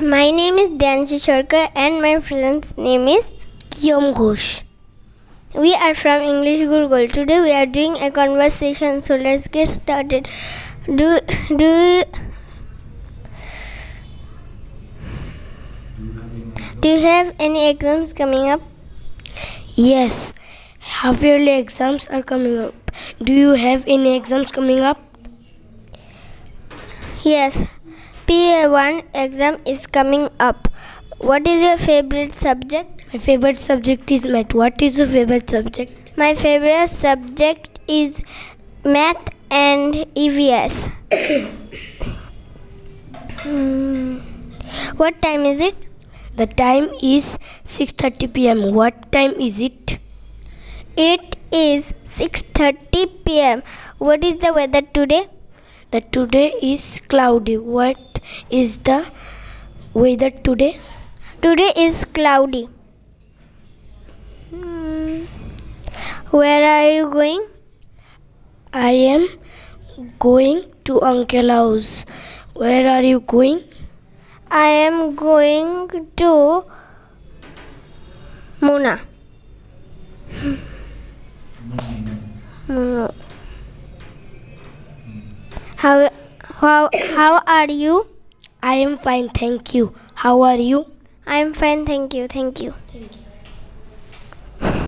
My name is Dhanji Sharkar and my friend's name is Yom Ghosh. We are from English Gurukul. Today we are doing a conversation, so let's get started. Do do do you have any exams coming up? Yes, half yearly exams are coming up. Do you have any exams coming up? Yes, PA1 exam is coming up. What is your favorite subject? My favorite subject is math. What is your favorite subject? My favorite subject is math and EVS. Hmm. What time is it? The time is 6:30 p.m. What time is it? It is 6:30 p.m. What is the weather today? The today is cloudy. What is the weather today? Today is cloudy. Hmm. Where are you going? I am going to Uncle House. Where are you going? I am going to Muna. Muna. How how how are you? I am fine, thank you. How are you? I am fine, thank you, thank you. Thank you.